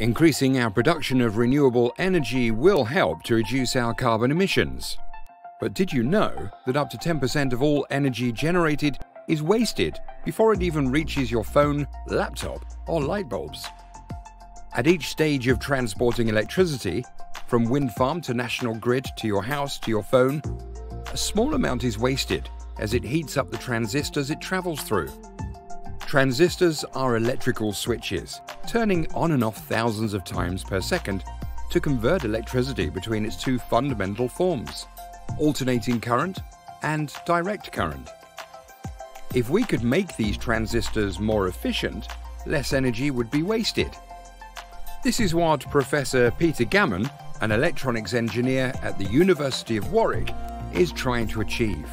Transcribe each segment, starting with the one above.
Increasing our production of renewable energy will help to reduce our carbon emissions. But did you know that up to 10% of all energy generated is wasted before it even reaches your phone, laptop, or light bulbs? At each stage of transporting electricity, from wind farm to national grid to your house to your phone, a small amount is wasted as it heats up the transistors it travels through. Transistors are electrical switches, turning on and off thousands of times per second to convert electricity between its two fundamental forms, alternating current and direct current. If we could make these transistors more efficient, less energy would be wasted. This is what Professor Peter Gammon, an electronics engineer at the University of Warwick, is trying to achieve.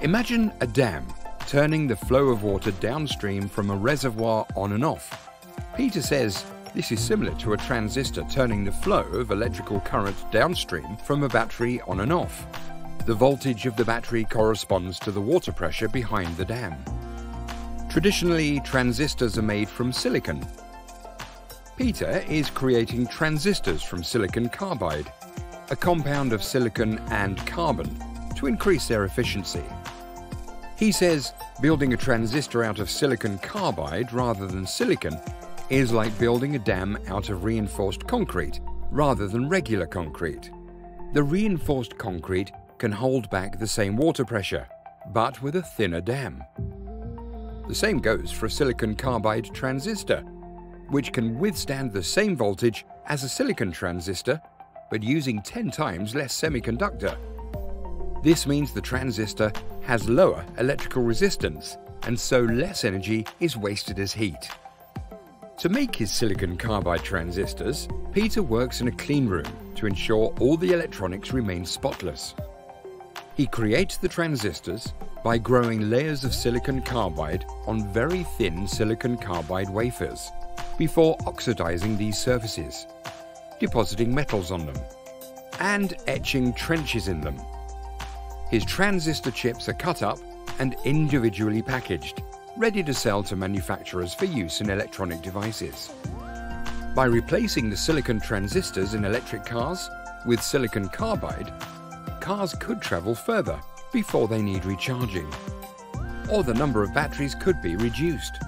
Imagine a dam turning the flow of water downstream from a reservoir on and off. Peter says this is similar to a transistor turning the flow of electrical current downstream from a battery on and off. The voltage of the battery corresponds to the water pressure behind the dam. Traditionally, transistors are made from silicon. Peter is creating transistors from silicon carbide, a compound of silicon and carbon, to increase their efficiency. He says building a transistor out of silicon carbide rather than silicon is like building a dam out of reinforced concrete rather than regular concrete. The reinforced concrete can hold back the same water pressure, but with a thinner dam. The same goes for a silicon carbide transistor, which can withstand the same voltage as a silicon transistor, but using 10 times less semiconductor. This means the transistor has lower electrical resistance and so less energy is wasted as heat. To make his silicon carbide transistors, Peter works in a clean room to ensure all the electronics remain spotless. He creates the transistors by growing layers of silicon carbide on very thin silicon carbide wafers before oxidizing these surfaces, depositing metals on them, and etching trenches in them his transistor chips are cut up and individually packaged, ready to sell to manufacturers for use in electronic devices. By replacing the silicon transistors in electric cars with silicon carbide, cars could travel further before they need recharging, or the number of batteries could be reduced.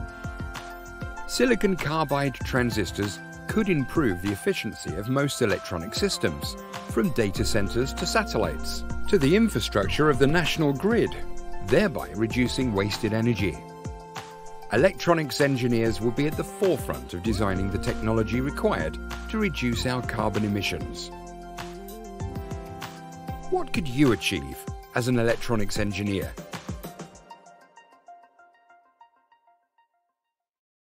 Silicon carbide transistors could improve the efficiency of most electronic systems, from data centers to satellites, to the infrastructure of the national grid, thereby reducing wasted energy. Electronics engineers will be at the forefront of designing the technology required to reduce our carbon emissions. What could you achieve as an electronics engineer?